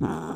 Mm-hmm.